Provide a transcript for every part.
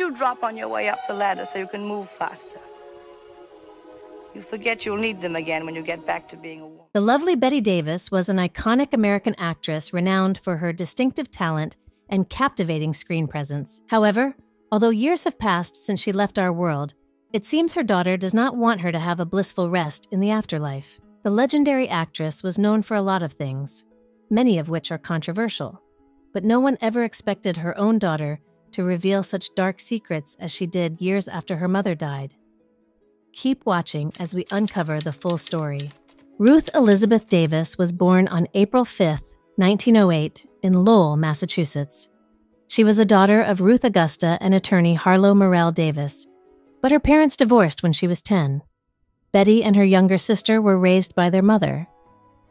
you drop on your way up the ladder so you can move faster. You forget you'll need them again when you get back to being a woman. The lovely Bette Davis was an iconic American actress renowned for her distinctive talent and captivating screen presence. However, although years have passed since she left our world, it seems her daughter does not want her to have a blissful rest in the afterlife. The legendary actress was known for a lot of things, many of which are controversial, but no one ever expected her own daughter to reveal such dark secrets as she did years after her mother died. Keep watching as we uncover the full story. Ruth Elizabeth Davis was born on April 5, 1908, in Lowell, Massachusetts. She was a daughter of Ruth Augusta and attorney Harlow Morrell Davis, but her parents divorced when she was 10. Betty and her younger sister were raised by their mother.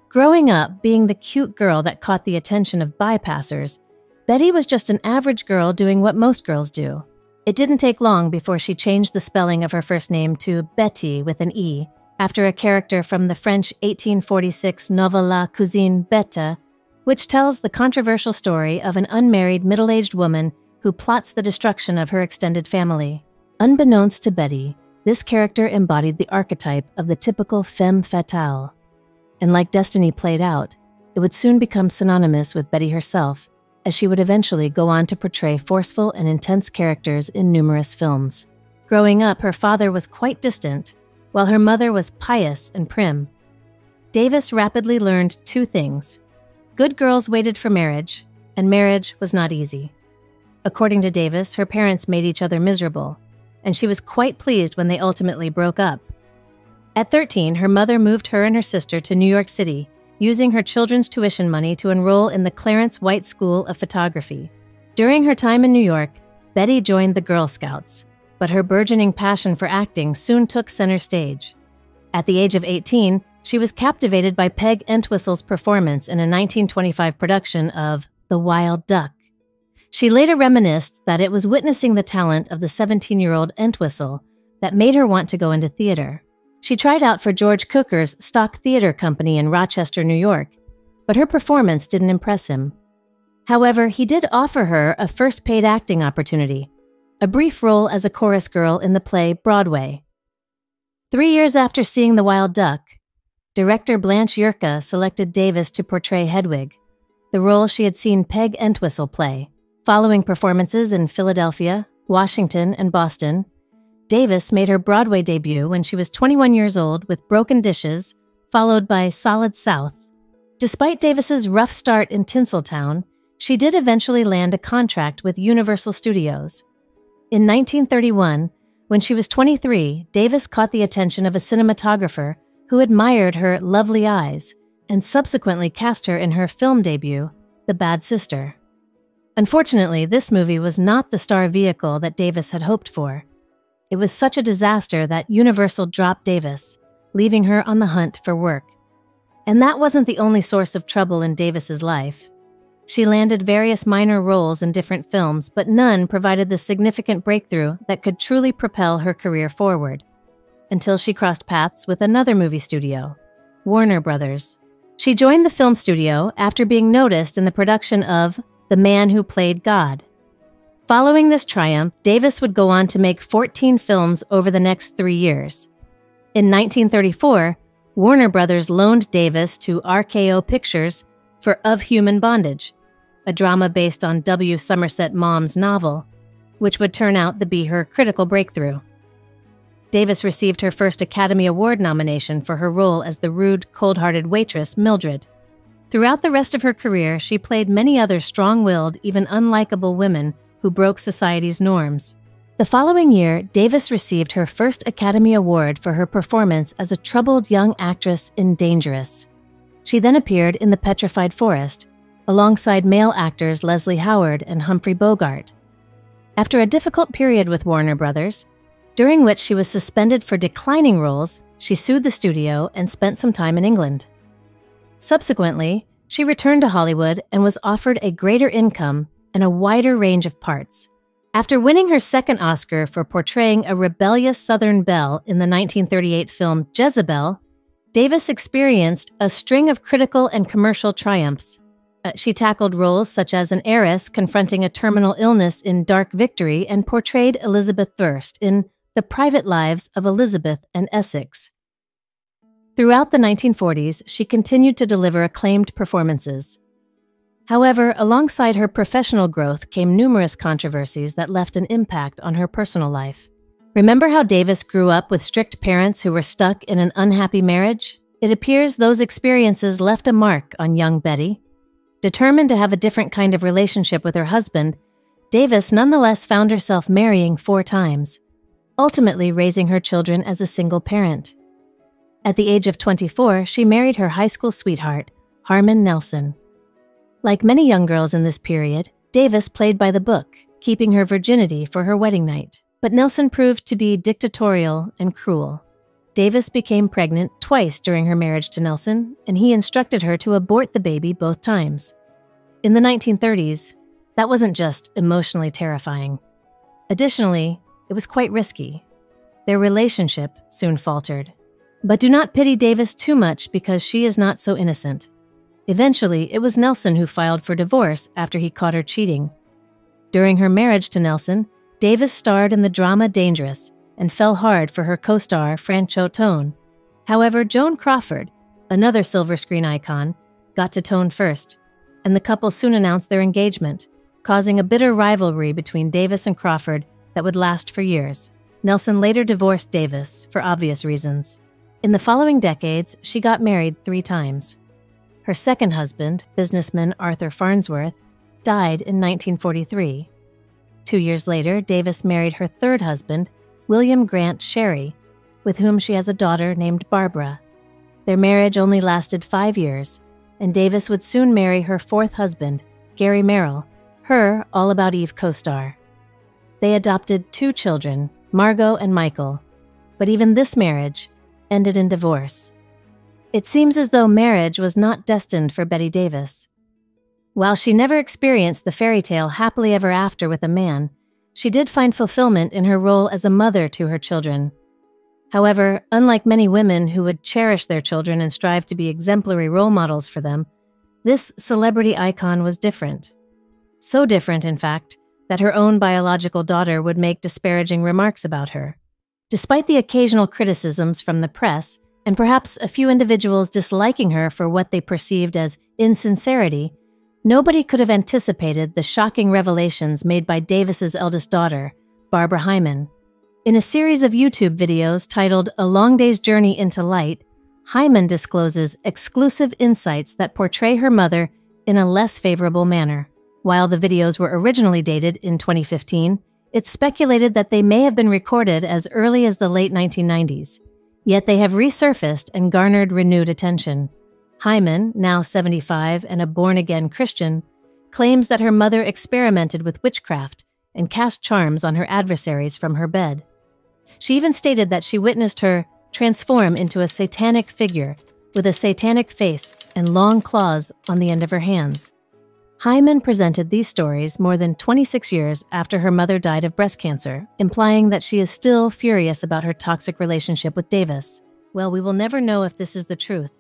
Growing up, being the cute girl that caught the attention of bypassers, Betty was just an average girl doing what most girls do. It didn't take long before she changed the spelling of her first name to Bette with an E, after a character from the French 1846 novel La Cousine Bette, which tells the controversial story of an unmarried middle aged woman who plots the destruction of her extended family. Unbeknownst to Betty, this character embodied the archetype of the typical femme fatale. And like destiny played out, it would soon become synonymous with Betty herself, as she would eventually go on to portray forceful and intense characters in numerous films. Growing up, her father was quite distant, while her mother was pious and prim. Davis rapidly learned two things good girls waited for marriage, and marriage was not easy. According to Davis, her parents made each other miserable, and she was quite pleased when they ultimately broke up. At 13, her mother moved her and her sister to New York City, using her children's tuition money to enroll in the Clarence White School of Photography. During her time in New York, Betty joined the Girl Scouts, but her burgeoning passion for acting soon took center stage. At the age of 18, she was captivated by Peg Entwistle's performance in a 1925 production of The Wild Duck. She later reminisced that it was witnessing the talent of the 17 year old Entwistle that made her want to go into theater. She tried out for George Cukor's Stock Theater Company in Rochester, New York, but her performance didn't impress him. However, he did offer her a first paid acting opportunity, a brief role as a chorus girl in the play Broadway. Three years after seeing The Wild Duck, director Blanche Yurka selected Davis to portray Hedwig, the role she had seen Peg Entwistle play. Following performances in Philadelphia, Washington, and Boston, Davis made her Broadway debut when she was 21 years old with Broken Dishes, followed by Solid South. Despite Davis's rough start in Tinseltown, she did eventually land a contract with Universal Studios. In 1931, when she was 23, Davis caught the attention of a cinematographer who admired her lovely eyes and subsequently cast her in her film debut, The Bad Sister. Unfortunately, this movie was not the star vehicle that Davis had hoped for. It was such a disaster that Universal dropped Davis, leaving her on the hunt for work. And that wasn't the only source of trouble in Davis's life. She landed various minor roles in different films, but none provided the significant breakthrough that could truly propel her career forward. Until she crossed paths with another movie studio, Warner Brothers. She joined the film studio after being noticed in the production of the Man Who Played God. Following this triumph, Davis would go on to make 14 films over the next three years. In 1934, Warner Brothers loaned Davis to RKO Pictures for Of Human Bondage, a drama based on W. Somerset Maugham's novel, which would turn out to be her critical breakthrough. Davis received her first Academy Award nomination for her role as the rude, cold hearted waitress Mildred. Throughout the rest of her career, she played many other strong willed, even unlikable women who broke society's norms. The following year, Davis received her first Academy Award for her performance as a troubled young actress in Dangerous. She then appeared in The Petrified Forest, alongside male actors Leslie Howard and Humphrey Bogart. After a difficult period with Warner Brothers, during which she was suspended for declining roles, she sued the studio and spent some time in England. Subsequently, she returned to Hollywood and was offered a greater income and a wider range of parts. After winning her second Oscar for portraying a rebellious Southern belle in the 1938 film Jezebel, Davis experienced a string of critical and commercial triumphs. Uh, she tackled roles such as an heiress confronting a terminal illness in Dark Victory and portrayed Elizabeth the First in The Private Lives of Elizabeth and Essex. Throughout the 1940s, she continued to deliver acclaimed performances. However, alongside her professional growth came numerous controversies that left an impact on her personal life. Remember how Davis grew up with strict parents who were stuck in an unhappy marriage? It appears those experiences left a mark on young Betty. Determined to have a different kind of relationship with her husband, Davis nonetheless found herself marrying four times, ultimately raising her children as a single parent. At the age of 24, she married her high school sweetheart, Harmon Nelson. Like many young girls in this period, Davis played by the book, keeping her virginity for her wedding night. But Nelson proved to be dictatorial and cruel. Davis became pregnant twice during her marriage to Nelson, and he instructed her to abort the baby both times. In the 1930s, that wasn't just emotionally terrifying. Additionally, it was quite risky. Their relationship soon faltered. But do not pity Davis too much because she is not so innocent. Eventually, it was Nelson who filed for divorce after he caught her cheating. During her marriage to Nelson, Davis starred in the drama Dangerous and fell hard for her co star Franchot Tone. However, Joan Crawford, another silver screen icon, got to Tone first, and the couple soon announced their engagement, causing a bitter rivalry between Davis and Crawford that would last for years. Nelson later divorced Davis for obvious reasons. In the following decades, she got married three times. Her second husband, businessman Arthur Farnsworth, died in 1943. Two years later, Davis married her third husband, William Grant Sherry, with whom she has a daughter named Barbara. Their marriage only lasted five years, and Davis would soon marry her fourth husband, Gary Merrill, her All About Eve co star. They adopted two children, Margot and Michael, but even this marriage, ended in divorce. It seems as though marriage was not destined for Bette Davis. While she never experienced the fairy tale happily ever after with a man, she did find fulfillment in her role as a mother to her children. However, unlike many women who would cherish their children and strive to be exemplary role models for them, this celebrity icon was different. So different, in fact, that her own biological daughter would make disparaging remarks about her. Despite the occasional criticisms from the press, and perhaps a few individuals disliking her for what they perceived as insincerity, nobody could have anticipated the shocking revelations made by Davis's eldest daughter, Barbara Hyman. In a series of YouTube videos titled A Long Day's Journey into Light, Hyman discloses exclusive insights that portray her mother in a less favorable manner. While the videos were originally dated in 2015, it's speculated that they may have been recorded as early as the late 1990s, yet they have resurfaced and garnered renewed attention. Hyman, now 75 and a born again Christian, claims that her mother experimented with witchcraft and cast charms on her adversaries from her bed. She even stated that she witnessed her transform into a satanic figure with a satanic face and long claws on the end of her hands. Hyman presented these stories more than 26 years after her mother died of breast cancer, implying that she is still furious about her toxic relationship with Davis. Well, we will never know if this is the truth.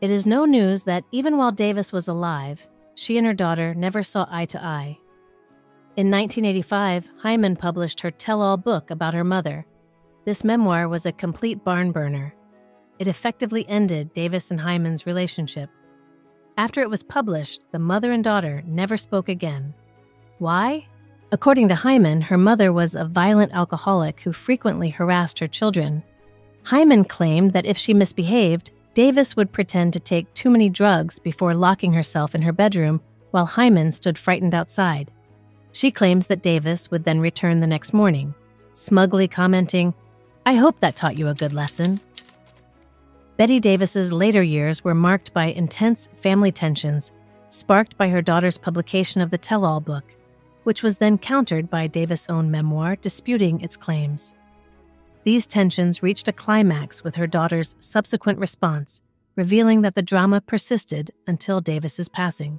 It is no news that even while Davis was alive, she and her daughter never saw eye to eye. In 1985, Hyman published her tell all book about her mother. This memoir was a complete barn burner. It effectively ended Davis and Hyman's relationship. After it was published, the mother and daughter never spoke again. Why? According to Hyman, her mother was a violent alcoholic who frequently harassed her children. Hyman claimed that if she misbehaved, Davis would pretend to take too many drugs before locking herself in her bedroom while Hyman stood frightened outside. She claims that Davis would then return the next morning, smugly commenting, I hope that taught you a good lesson. Bette Davis's later years were marked by intense family tensions, sparked by her daughter's publication of the Tell All book, which was then countered by Davis' own memoir disputing its claims. These tensions reached a climax with her daughter's subsequent response, revealing that the drama persisted until Davis's passing.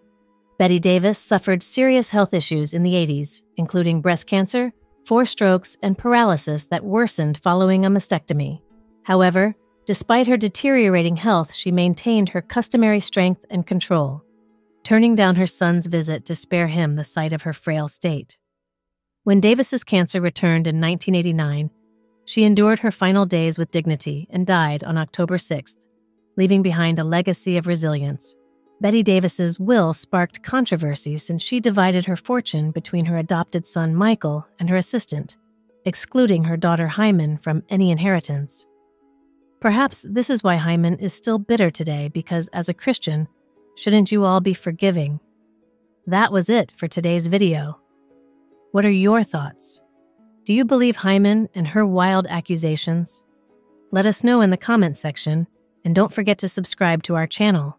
Bette Davis suffered serious health issues in the 80s, including breast cancer, four strokes, and paralysis that worsened following a mastectomy. However, Despite her deteriorating health, she maintained her customary strength and control. turning down her son's visit to spare him the sight of her frail state. When Davis's cancer returned in 1989, she endured her final days with dignity and died on October 6th, leaving behind a legacy of resilience. Bette Davis's will sparked controversy since she divided her fortune between her adopted son Michael and her assistant, excluding her daughter Hyman from any inheritance. Perhaps this is why Hyman is still bitter today because, as a Christian, shouldn't you all be forgiving? That was it for today's video. What are your thoughts? Do you believe Hyman and her wild accusations? Let us know in the comments section, and don't forget to subscribe to our channel.